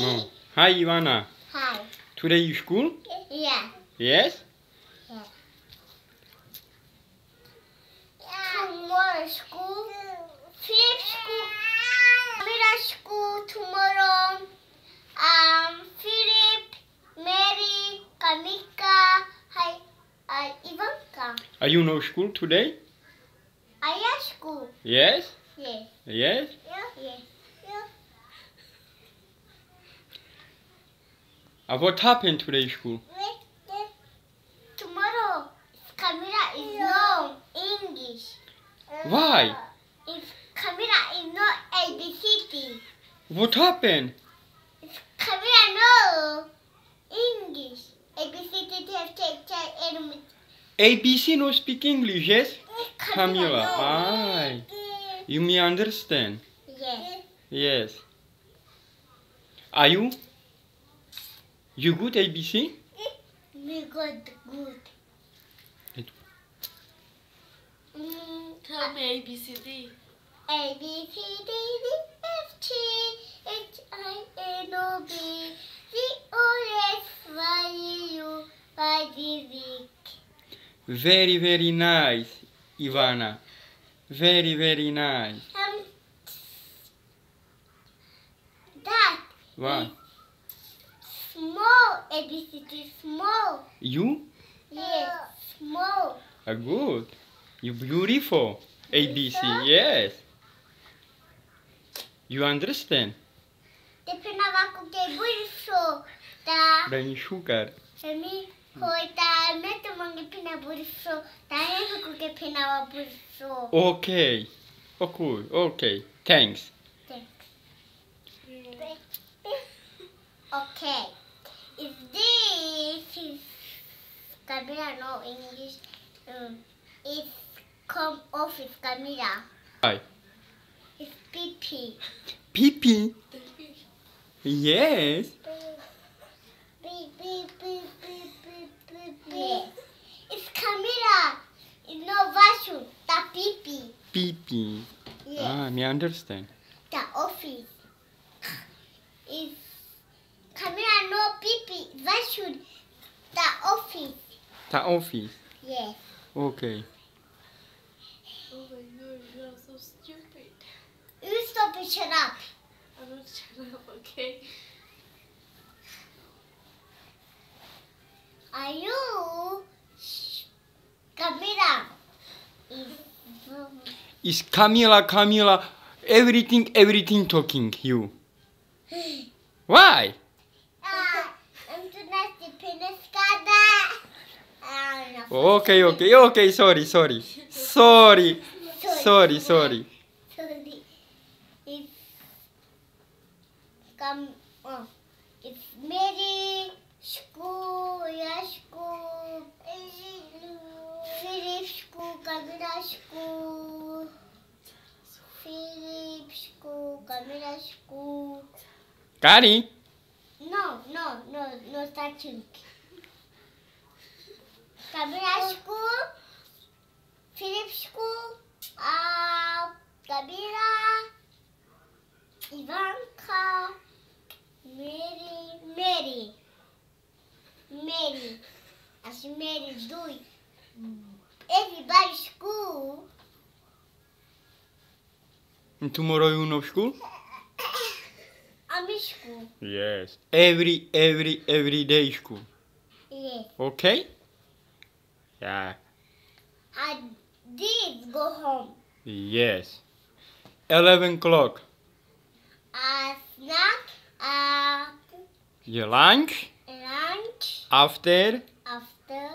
No. Hi, Ivana. Hi. Today you school? Yeah. Yes? Tomorrow school. Philip school. Mira school tomorrow. Um, Philip, Mary, Kamika, hi, uh, Ivanka. Are you no school today? Aya school. Yes? Yes. Yes? Yeah. Yes. Yeah. Uh, what happened today school? Tomorrow, Camila is no English. Why? If Camila is not ABCD, What happened? if Camila no English, ABCD have take take and ABC no speak English, yes? Camila, aye. You may understand. Yes. Yes. Are you? You good ABC? We got good. It- Mm, Tell me A B C D. A B C D E F G H I N O B C O S Y U Y Z Z. Very, very nice, Ivana. Very, very nice. Um, that Wow. Small A B C D small. You Yes, small. are good. You beautiful. ABC, yes. You understand? Dependava com que burro tá. Then sugar. Kami koi tá meto mangi pina burro tá eu com que pina burro. Okay. Okay, okay. Thanks. Okay. Is this is Camila no English? Um, it's come off is Camila. Hi. It's PP. Pee Yes. Beep, beep, beep, beep, beep, beep, beep. It's Camila. It's no vacuum. The PP. Pee Yes. Ah, me understand. The office. Is Camila no pipi. PP. Vacuum. The office. The office. Yes. Okay. Oh my god, you are so stupid. You stop it, shut up. I'm not shut up, okay? Are you Camila? Is Is Camila, Camila, everything, everything talking you. Why? Ah, I'm tonight the penis kada. Ah, no. Okay, okay, okay, sorry, sorry. Sorry, sorry, sorry. Sorry. It's come. Oh, it's Mary school, yeah, school. Philip school, Camila school. Philip school, Camila school. Gary, No, no, no, no touching. Camila school, Philip school, uh, Camila, Ivanka, Mary, Mary, Mary, as Mary do it. Everybody school, and tomorrow you know school? I'm in school. Yes. Every, every, every day school. Yes. Okay? Yeah. I did go home. Yes. 11 o'clock. Uh, snack, uh, Your lunch. lunch, After, after,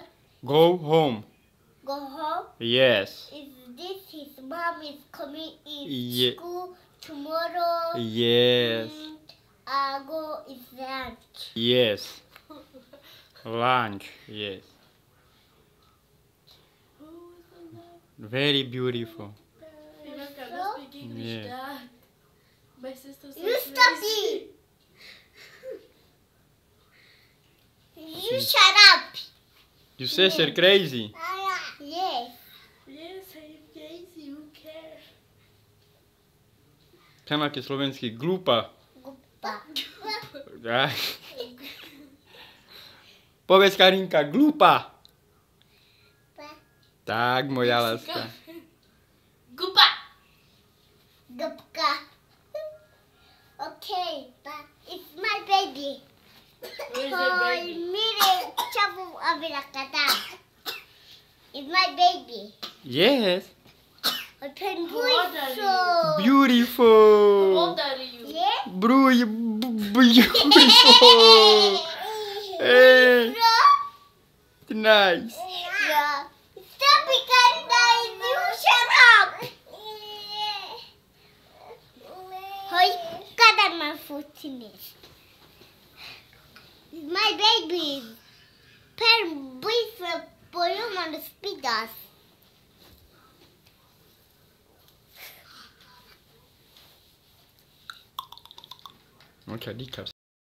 go home. go home. Yes. Is this his mom is coming in Ye- school tomorrow? Yes. And, uh, go is lunch. Yes. Lunch. Yes. Who was the love? Very beautiful. Ivanka, don't speak English, Yeah. My sister's so You stop crazy. it. You shut up. You say you're crazy. Yes. Yes, I am crazy, who cares? Kanak je slovenský glupa. Gupa. Ah. Povedz Karinka, glupa. Pa. Tak, moja láska. Gupa. Gubka. Okay, but it's my baby. Where's the Call me Chabu Abirakata. It's my baby. Yes. Open How old are you? so. How Beautiful. Bro, you beautiful. Hey, nice. Stop because I you shut up. My foot in it. My baby. Per boyfriend, boyum on the speakers. Ok, handicap,